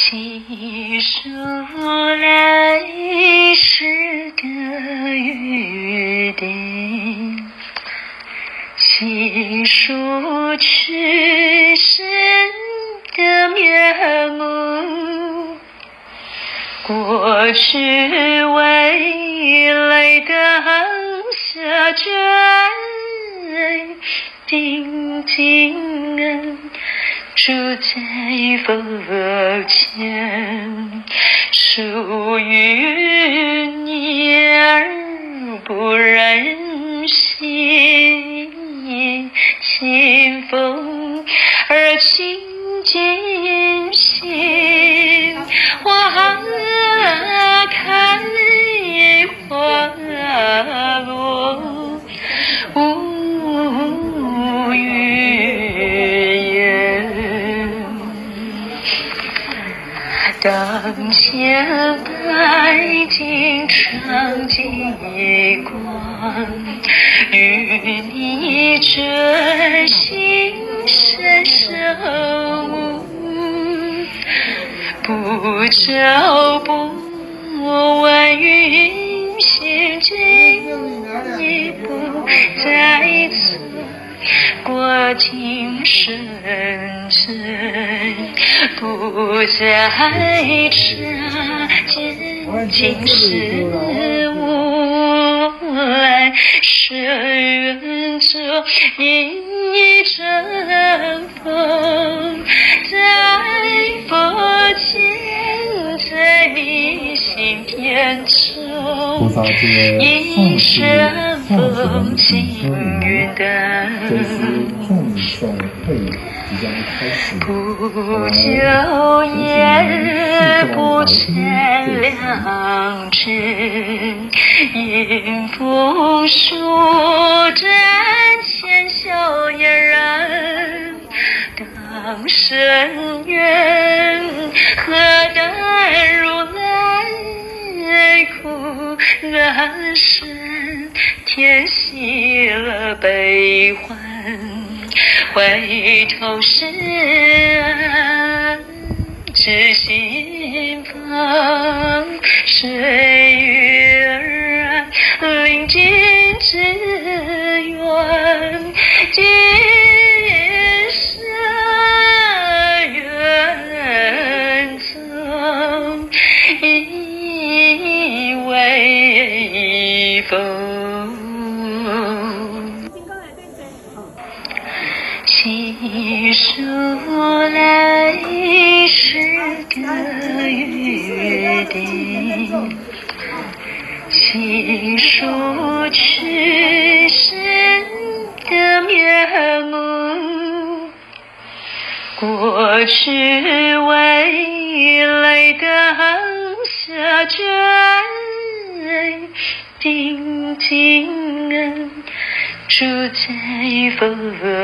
情书来时的雨点，情书去时的面目，过去未来的下卷，静静。住在佛前，属于你而不忍心，清风而清净心，花开花落。当前白金长金光，与你真心深守，不照不问云行君已不在此。过尽深沉，不再查见今世无来，深缘中一阵风，在佛前，你心田中，一生风轻云淡。不久也不见良知，迎风树展前笑嫣然。当深渊何等如来苦难深，天熄了悲欢。回头是岸，知心房，谁在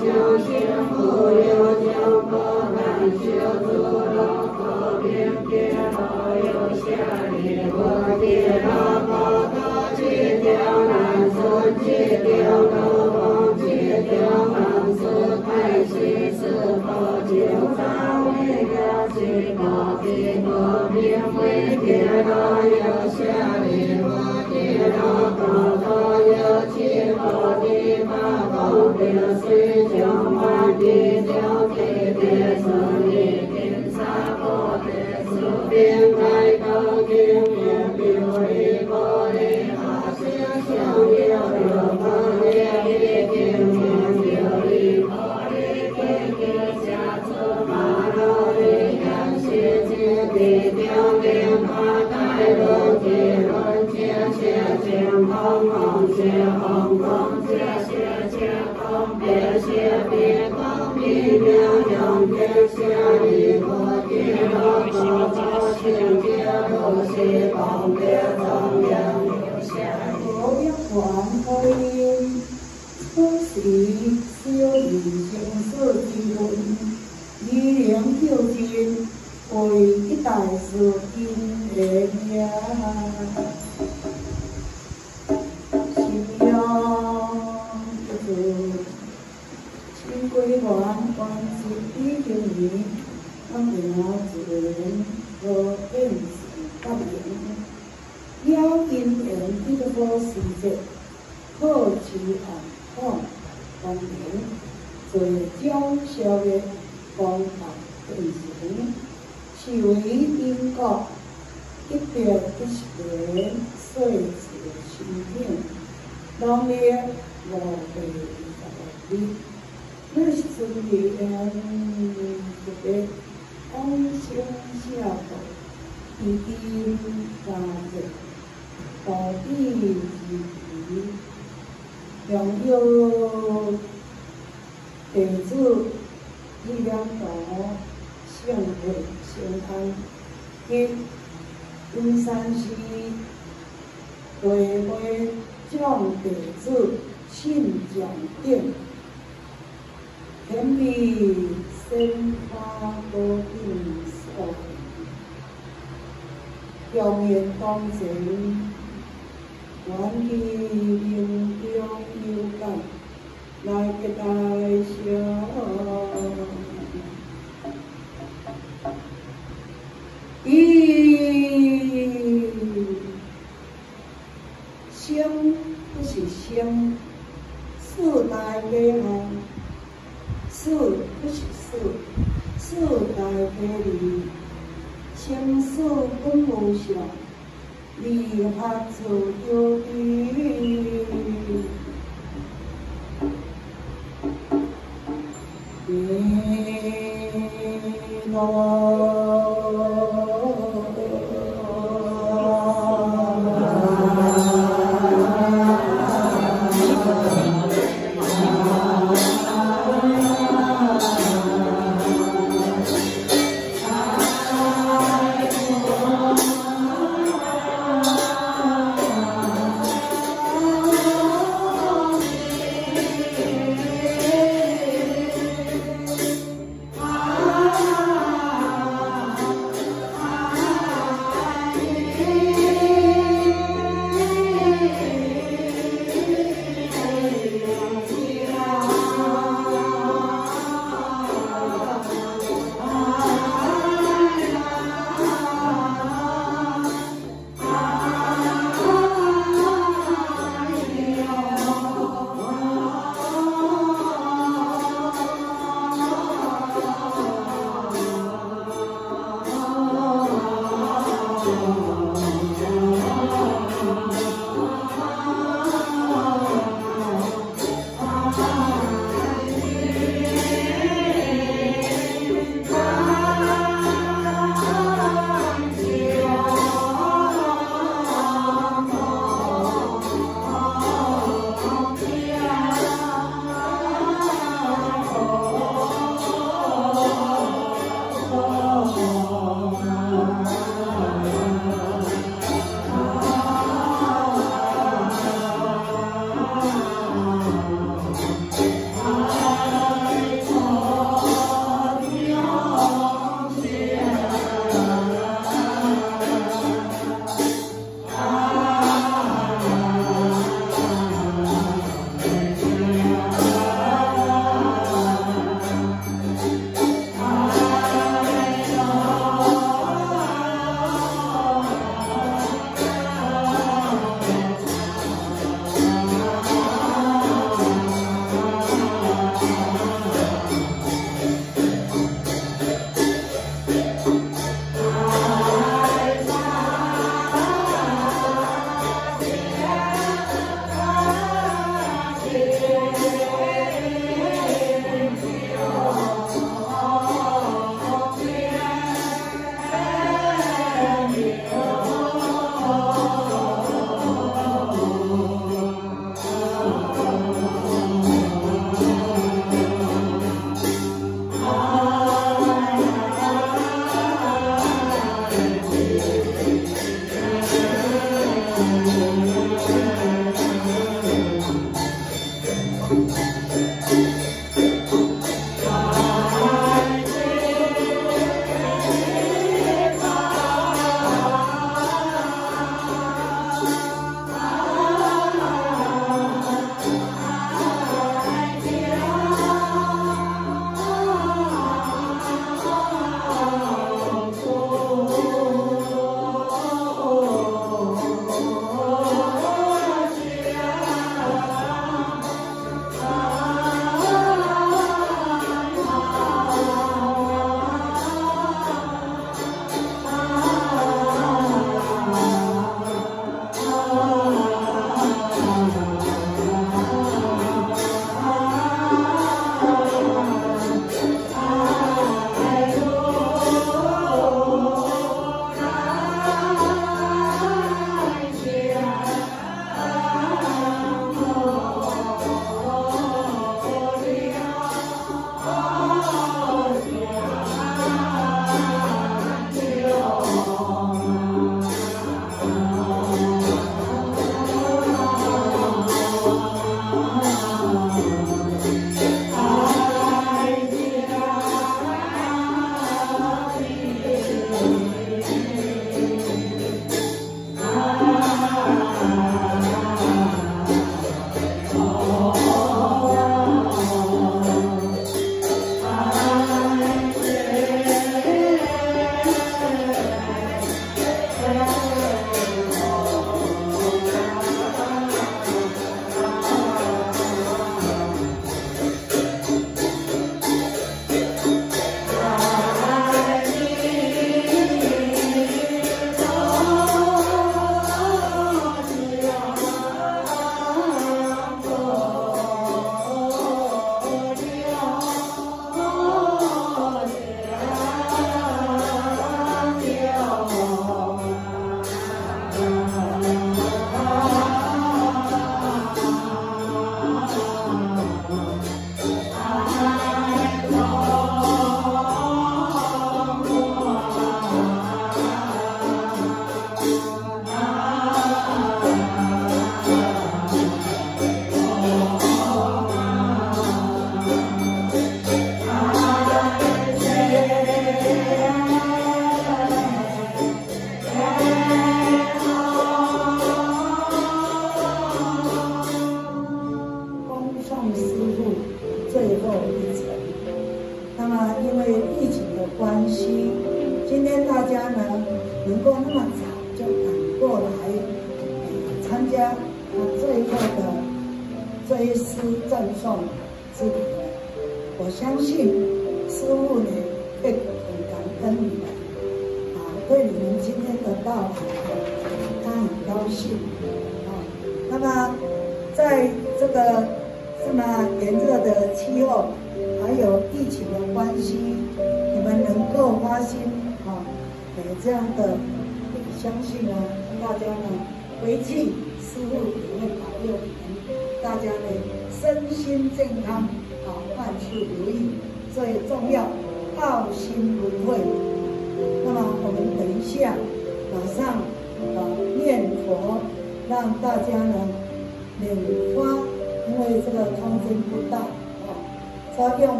修行不用经过感情出路口并肩保佑心灵和谐共同富裕难春季定投红旗九上所之恩，以灵救济，为一大事经的名。信仰之主，请归还关心弟兄们，让我们自然和平相处，要坚定这个信仰。教育方法本身，注意听课，体贴学生，随时训练。当面或背地，每次给学生一个安心下课，一点价值，到底是以强调电子。两道相对相安一阴山四五六七八九信十一十二十花多四十五十六十七十八十九二来二一二四大悲欢四不是四四大美女青丝跟梦想你还做有意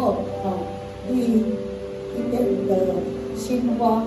啊你一点的心花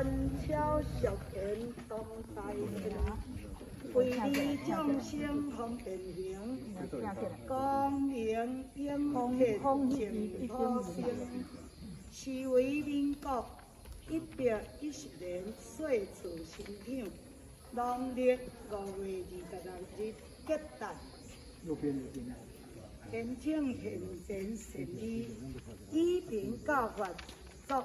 观巧学言当大天，为利众生方便行，光明永恒净土性。是为民国一百一十年岁次生长，农历五月二十六日结诞。天请现前神医，以平教法作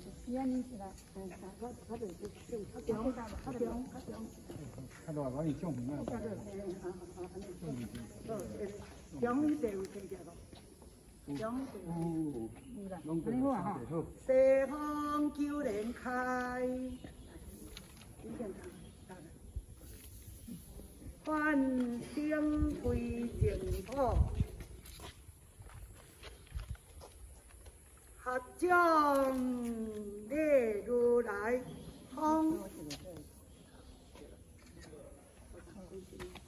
看到把你叫红了。中医地位听见咯？中哦，拢对好。西方九连开，万生归净土。合掌礼如来方。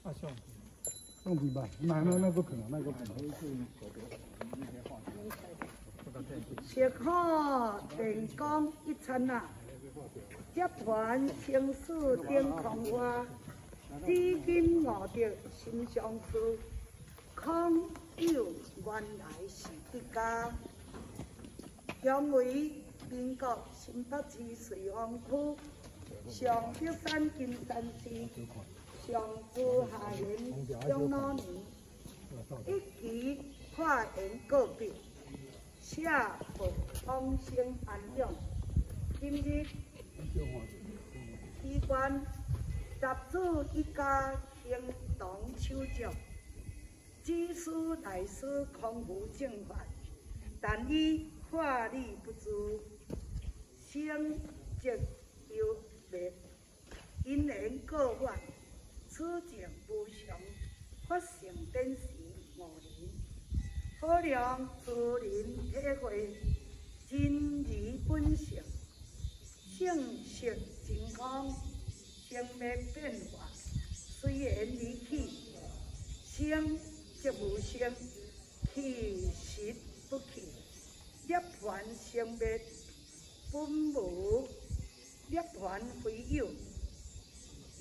啊，行，弄明白，那那那个可能，那个可能。是石可电光一刹那，接团生死顶空花，至今我得心相思，空有原来是一家。姜为民国新北市瑞芳区上德山金山寺上珠下园中老年一期跨言告别，谢佛往生安养。今日机关集资一家行动手足，只需来师空无正法，但伊。化力不足，生则有灭，因缘各万，此境无常，发生等时五年，可量自人体会，真如本性，性色健康，生命变化，虽然离去，生则无生，去实。涅槃生灭，本无涅槃非有，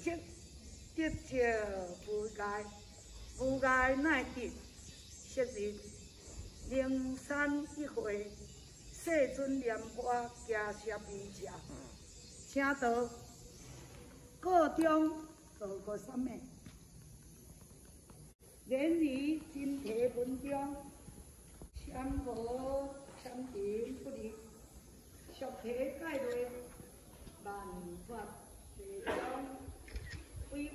即得着无碍，无碍乃得。昔日灵山一会，世尊莲花加设微笑，请到各中做个什么？连于真题文中，全无。相见不离，俗体解类，万法皆空。为愿